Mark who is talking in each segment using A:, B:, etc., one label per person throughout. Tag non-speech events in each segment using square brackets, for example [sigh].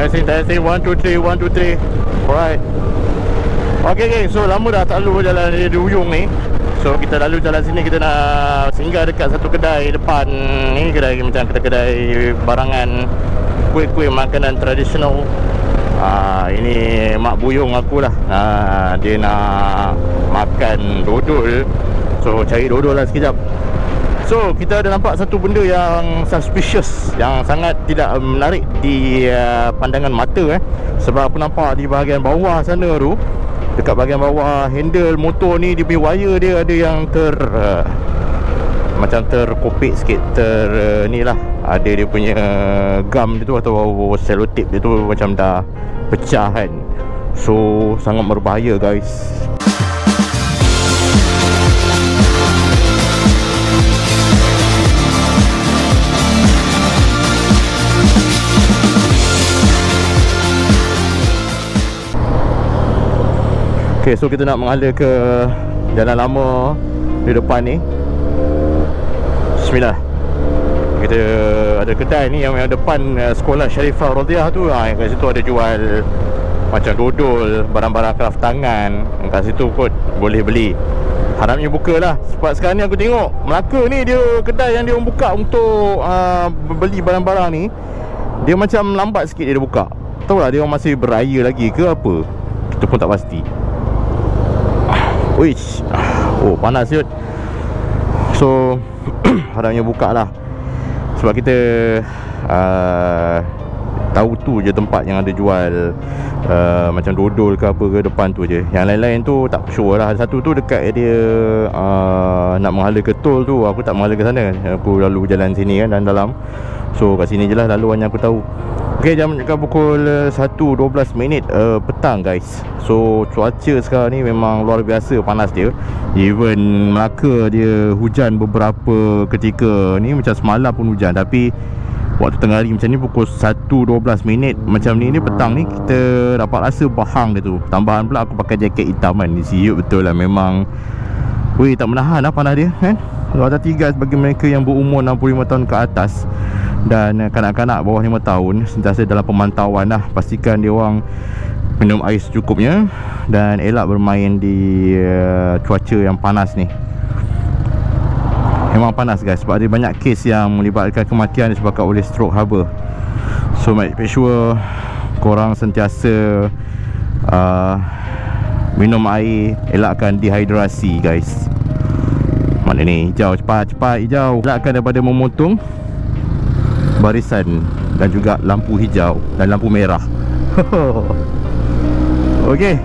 A: Testing, testing. One, two, three. One, two, three. Alright. Okay, okay. So, lama dah tak lalu jalan di ujung ni. So, kita lalu jalan sini. Kita nak singgah dekat satu kedai depan. Ni kedai macam kedai-kedai barangan. Kuih-kuih makanan tradisional. Ah, ini mak buyung aku lah. Ah, dia nak makan dodol. So, cari dodol lah sekejap. So kita ada nampak satu benda yang suspicious Yang sangat tidak menarik di uh, pandangan mata eh. Sebab aku nampak di bahagian bawah sana tu Dekat bahagian bawah handle motor ni Dia punya wire dia ada yang ter uh, Macam terkopik sikit Ter uh, ni lah. Ada dia punya uh, gum dia tu Atau selotip dia tu macam dah pecah kan. So sangat berbahaya guys Okay, so kita nak mengalir ke jalan lama di depan ni. Bismillah. Kita ada kedai ni yang, yang depan uh, sekolah Sharifah Rodiah tu. Ha, Yang kat situ ada jual macam dodol, barang-barang craft tangan. Kat situ kot boleh beli. Harapnya buka lah. Sebab sekarang ni aku tengok Melaka ni dia kedai yang dia buka untuk uh, beli barang-barang ni Dia macam lambat sikit dia buka. Tahu lah dia masih beraya lagi ke apa? Kita pun tak pasti Wish Oh panas siut. So [clears throat] Harapnya buka lah Sebab kita uh, Tahu tu je tempat yang ada jual uh, Macam dodol ke apa ke depan tu je. Yang lain-lain tu tak sure lah. Satu tu dekat area uh, Nak menghala ke tol tu. Aku tak menghala ke sana Aku lalu jalan sini kan dan dalam. So kat sini je lah laluan yang aku tahu Ok jam dekat pukul 1.12 minit uh, petang guys. So cuaca sekarang ni memang luar biasa panas dia. Even Melaka dia hujan beberapa ketika Ni macam semalam pun hujan. Tapi waktu tengah hari macam ni pukul 1.12 minit Macam ni ni petang ni kita dapat rasa bahang dia tu. Tambahan pula aku pakai jaket hitam kan. Ni siut betul lah. Memang Weh tak menahan lah panas dia kan? Kalau ada tiga bagi mereka yang berumur 65 tahun ke atas dan kanak-kanak bawah 5 tahun sentiasa dalam pemantauan lah pastikan dia orang minum air secukupnya dan elak bermain di uh, cuaca yang panas ni. Memang panas guys sebab ada banyak kes yang melibatkan kematian disebabkan oleh stroke haba. So make sure korang sentiasa uh, minum air elakkan dehidrasi guys mana ni? Hijau. Cepat cepat hijau. Elakkan daripada memotong barisan dan juga lampu hijau dan lampu merah. [laughs] Okey.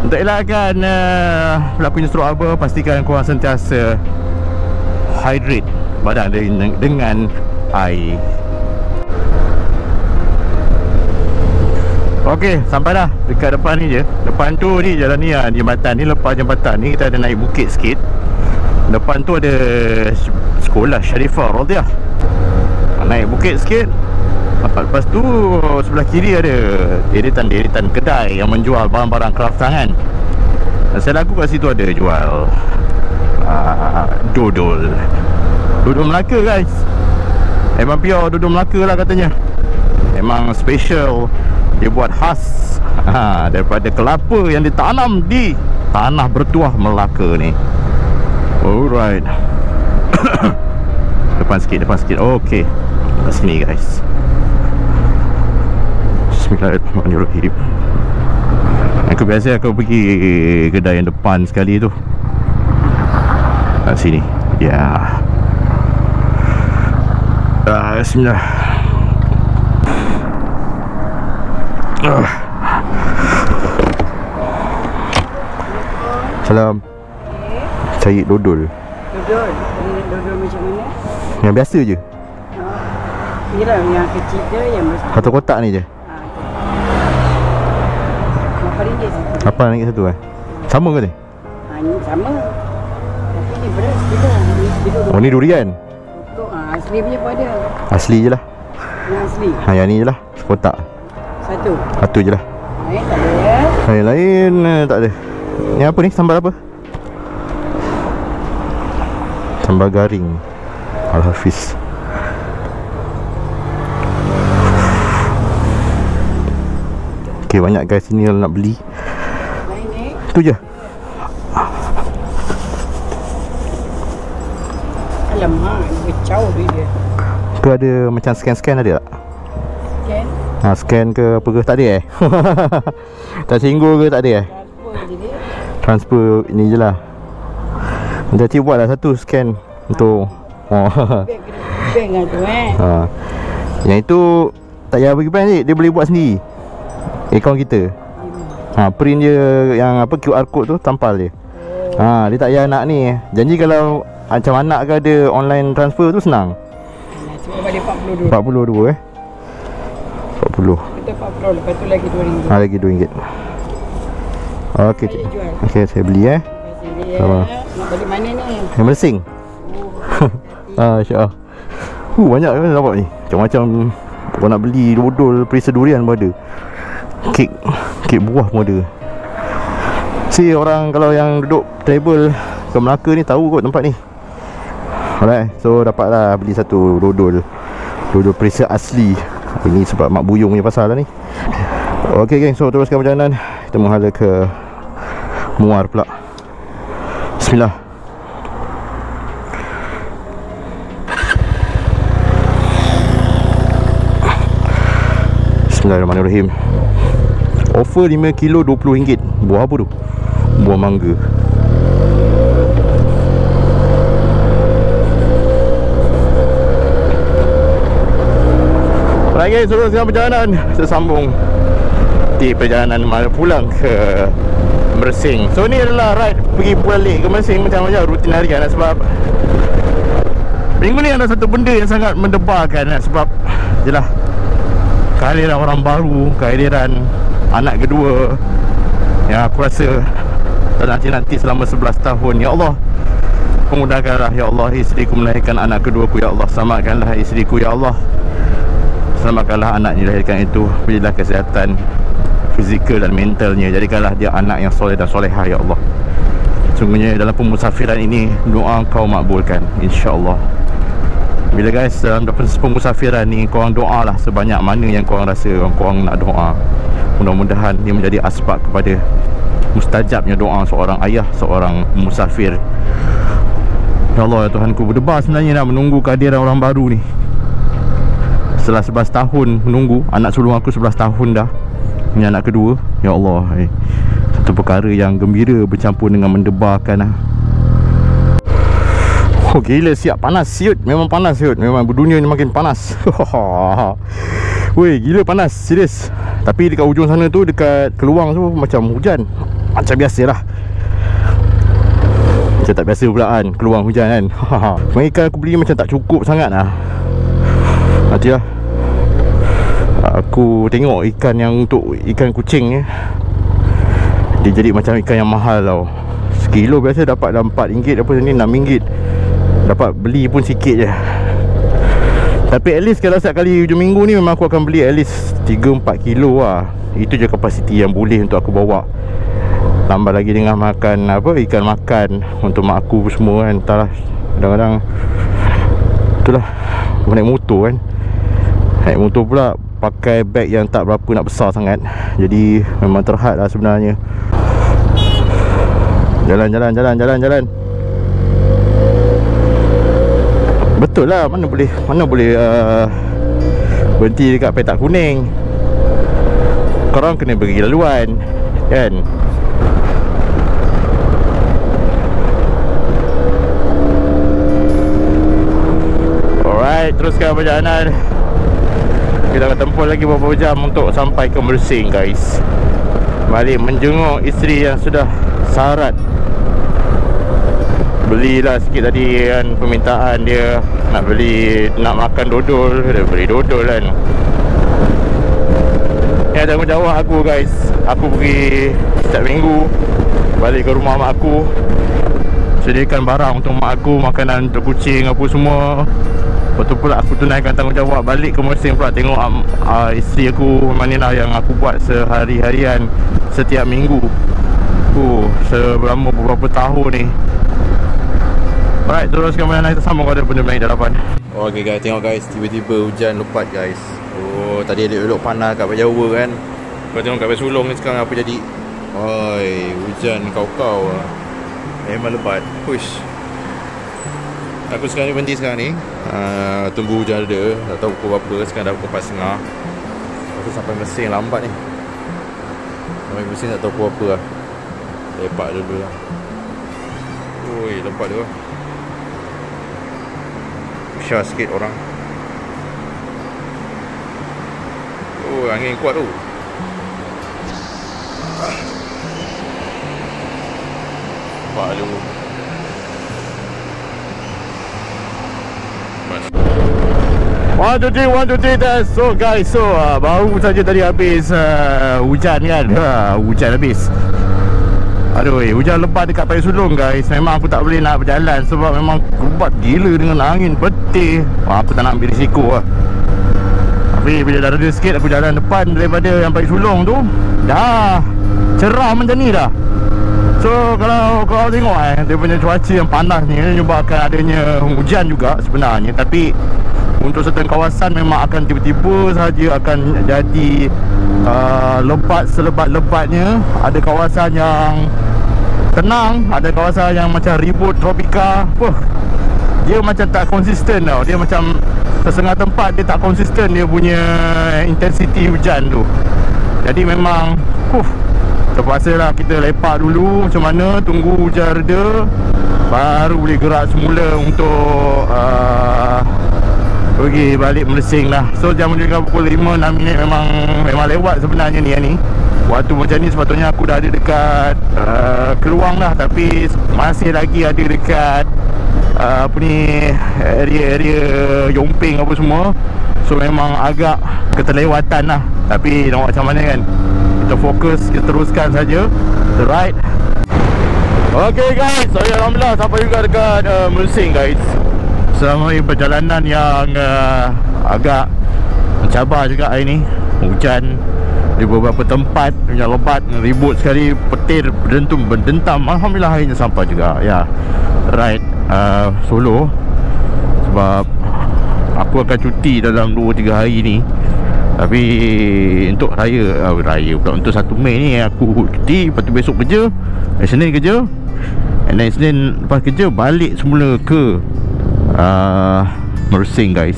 A: Untuk elakkan uh, berlakunya stroke apa Pastikan korang sentiasa Hydrate badan dengan, dengan air Okey, sampai dah. Dekat depan ni je. Depan tu ni jalan ni lah, jambatan ni. Lepas jambatan ni kita ada naik bukit sikit. Depan tu ada sekolah Sharifah Rodiah. Naik bukit sikit. Lepas tu sebelah kiri ada deretan-deretan kedai yang menjual barang-barang craft tangan. Saya lagu kat situ ada jual uh, Dodol. Dodol Melaka guys. Memang pure dodol Melaka lah katanya. Memang special Dia buat khas. Ha, Daripada kelapa yang ditanam di Tanah bertuah Melaka ni. Alright. [coughs] Depan sikit, depan sikit. Okey. Kat sini guys. Bismillahirrahmanirrahim. Aku biasa aku pergi kedai yang depan sekali tu. Kat sini. Ya. Yeah. uh, Bismillah Salam. Cari dodol.
B: Dodol? Ini dodol macam mana?
A: Yang biasa je.
B: Ni lah yang kecil je yang mesti
A: Kotak-kotak ni je.
B: Ha, Berapa ringgit satu?
A: Apa ringgit satu eh? Sama ke ni?
B: Ha, ni sama. Tapi ni beras Ni kilo
A: Oh ni durian?
B: Untuk ha, asli punya pun ada
A: Asli je lah.
B: Yang asli?
A: Ha, Yang ni je lah. Kotak
B: satu.
A: Satu je lah.
B: Lain tak ada? Ya?
A: Lain, lain eh, tak ada. Ni apa ni? Sambal apa? Sambal garing. Al-Hafiz. Okay, banyak guys ni kalau nak beli. Tu je.
B: Alamak, kecau dia.
A: Tu ada macam scan-scan ada tak? Ha, scan ke apa ke tak ada eh? [laughs] tak singgul ke tak ada eh? Transfer ni je lah Nanti buat lah satu scan Untuk oh.
B: Bank, bank lah tu eh.
A: ha. Yang itu Tak payah bagi bank cik Dia boleh buat sendiri Akaun kita ha, Print dia Yang apa QR code tu Tampal dia ha, Dia tak payah nak ni Janji kalau Macam anak ke ada Online transfer tu senang
B: Nah, cuba balik 40 dulu.
A: 40 dua eh 40
B: Kita 40 lepas tu lagi RM2.
A: ha, Lagi RM2 Okey
B: Saya.
A: Okey saya beli eh.
B: Dia.
A: Sabar.
B: Nak balik mana ni?
A: Yang mersing [laughs] Ah, insyaAllah Huh, banyak kan dapat ni. Macam-macam. Kau nak beli dodol Perisa durian pun ada. Kek Kek buah pun ada. Si orang kalau yang duduk Travel Ke Melaka ni tahu kot tempat ni. Alright So dapatlah beli satu dodol. Dodol perisa asli Ini sebab mak buyung punya pasal lah ni. Okay geng. So teruskan perjalanan. Kita menghala ke Muar pula. Bismillah. Bismillahirrahmanirrahim. Offer 5 kilo RM20 Buah apa tu? Buah mangga Guys, teruskan perjalanan. Kita sambung Di perjalanan mana pulang ke Mersing. So ni adalah ride Pergi balik ke Mersing Macam-macam rutin harian lah Sebab Minggu ni ada satu benda yang sangat mendebarkan lah Sebab Yelah Kehadiran orang baru Kehadiran Anak kedua Yang aku rasa Nanti-nanti selama 11 tahun. Ya Allah Pemudahkanlah Ya Allah Isteriku melahirkan anak kedua ku Ya Allah. Selamatkanlah isteriku Ya Allah Selamatkanlah anak yang dilahirkan itu Berilah kesihatan Fizikal dan mentalnya. Jadikanlah dia anak yang soleh dan solehah Ya Allah. Sungguhnya dalam pemusafiran ini Doa kau makbulkan InsyaAllah. Bila guys dalam pemusafiran ni Korang doa lah sebanyak mana yang korang rasa Korang nak doa. Mudah-mudahan dia menjadi asbab kepada Mustajabnya doa seorang ayah Seorang musafir. Ya Allah ya Tuhanku Berdebar sebenarnya nak menunggu kehadiran orang baru ni Setelah 11 tahun menunggu Anak sulung aku 11 tahun dah. Ini anak kedua. Ya Allah eh. Satu perkara yang gembira Bercampur dengan mendebarkan lah Oh gila siap. Panas siut. Memang panas siut. Memang dunia ni makin panas. [laughs] Weh gila panas Serius. Tapi dekat ujung sana tu Dekat keluang tu Macam hujan. Macam biasa lah Macam tak biasa pula kan. Keluang hujan kan. [laughs] Ikan aku beli macam tak cukup sangat lah Nanti lah Aku tengok ikan yang untuk Ikan kucing ni Dia jadi macam ikan yang mahal tau. Sekilo biasa dapat dalam RM4 Apa ni RM6 Dapat beli pun sikit je. Tapi at least kalau setiap kali hujung minggu ni Memang aku akan beli at least 3-4 kilo lah. Itu je kapasiti yang boleh untuk aku bawa. Tambah lagi dengan makan apa Ikan makan Untuk mak aku semua kan. Entahlah Kadang-kadang Itulah naik motor kan. Naik motor pula Pakai beg yang tak berapa nak besar sangat. Jadi memang terhad lah sebenarnya. Jalan jalan jalan jalan jalan. Betul lah mana boleh Mana boleh uh, Berhenti dekat petak kuning? Korang kena bagi laluan Kan? Alright teruskan perjalanan Kita akan tempuh lagi beberapa jam Untuk sampai ke Mersing guys. Balik menjenguk isteri yang sudah Sarat Belilah sikit tadi kan Permintaan dia. Nak beli Nak makan dodol. Dia beli dodol kan. Ya tanggungjawab aku guys. Aku pergi Setiap minggu Balik ke rumah mak aku. Sediakan barang untuk mak aku Makanan untuk kucing Apa semua Lepas tu pula aku tunaikan tanggungjawab Balik ke Mersing pula. Tengok um, uh, isteri aku Mana lah yang aku buat Sehari-harian Setiap minggu. Uh, Selama beberapa tahun ni. Alright, teruskan perjalanan kita sambung kepada benda lain dalapan Oh, okay guys, tengok guys. Tiba-tiba hujan lebat guys. Oh, tadi elok-elok panas kat Jawa kan? Kau tengok kat sulung ni sekarang apa jadi? Oi, hujan kau-kau. Lah Memang lebat. Push Aku sekarang ni berhenti sekarang ni. Uh, Tunggu hujan reda Tak tahu pukul berapa Sekarang dah pukul 4.30 Aku sampai mesin lambat ni. Sampai mesin tak tahu pukul berapa lah. Lepak dulu lah. Ui, lepak dia. Syah sikit orang. Oh, angin kuat tu. Nampak tu One, two, three, one, two, three, test So guys, so uh, baru saja tadi habis uh, hujan kan? Uh, Hujan habis. Aduh, eh, hujan lebat dekat Payung Sulong guys. Memang aku tak boleh nak berjalan Sebab memang kubat gila dengan angin petir uh, Aku tak nak ambil risiko lah Tapi bila dah reda sikit aku jalan depan Daripada yang Payung Sulong tu Dah cerah macam ni dah So kalau kau tengok eh Dia punya cuaca yang panas ni Menyebabkan adanya hujan juga sebenarnya. Tapi untuk certain kawasan memang akan tiba-tiba saja akan jadi uh, lebat selebat-lebatnya. Ada kawasan yang tenang ada kawasan yang macam ribut tropika. Puh, dia macam tak konsisten tau. Dia macam setengah tempat dia tak konsisten dia punya intensity hujan tu. Jadi memang huh, terpaksa lah kita lepak dulu macam mana tunggu hujan reda baru boleh gerak semula untuk uh, pergi balik melesing lah. So jam menunjukkan pukul 5 6 minit memang memang lewat sebenarnya ni ni Waktu macam ni sepatutnya aku dah ada dekat uh, Keluang lah. Tapi masih lagi ada dekat uh, Apa ni area-area Yomping apa semua. So memang agak keterlewatan lah. Tapi nak macam mana kan Kita fokus, kita teruskan saja. The ride Okay guys, saya Alhamdulillah sampai juga dekat uh, Melusing guys. Selama ini perjalanan yang uh, agak mencabar juga hari ni. Hujan di beberapa tempat. Yang lebat ribut sekali. Petir berdentum berdentam. Alhamdulillah akhirnya sampai juga. Ya. Ride uh, solo. Sebab aku akan cuti dalam 2-3 hari ni tapi untuk raya uh, raya pula untuk 1 Mei ni aku cuti. Lepas tu besok kerja Senin kerja. And then Senin lepas kerja balik semula ke uh, Mersing guys.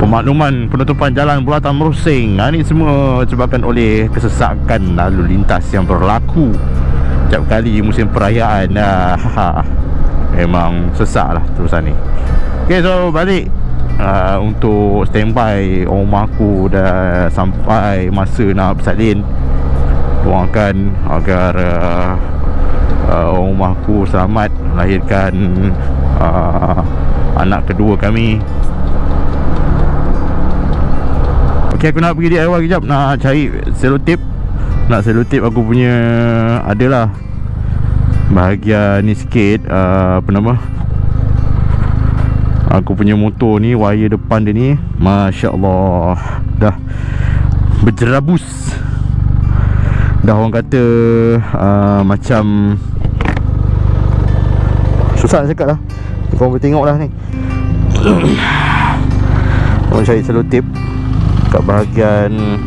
A: Pemakluman penutupan jalan Bulatan Mersing. Ha, Ini semua sebabkan oleh kesesakan lalu lintas yang berlaku. Setiap kali musim perayaan uh, [laughs] Memang sesak lah terusan ni. Okay so balik uh, Untuk standby Rumah aku dah sampai masa nak bersalin Doakan agar uh, uh, Rumah aku selamat melahirkan uh, anak kedua kami. Ok aku nak pergi DIY kejap Nak cari selotip. Nak selotip aku punya Adalah Bahagian ni sikit uh, Apa nama Aku punya motor ni Wire depan dia ni Masya Allah Dah Berjerabus. Dah orang kata uh, Macam Susah nak cakap lah. Korang boleh tengok lah ni. [coughs] Korang cari selotip Kat bahagian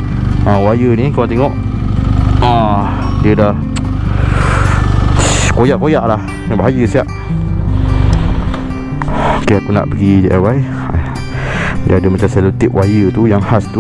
A: uh, Wire ni korang tengok. Uh, Dia dah Koyak-koyak lah. Bahaya siap Okay aku nak pergi DIY Dia ada macam selotip wire tu Yang khas tu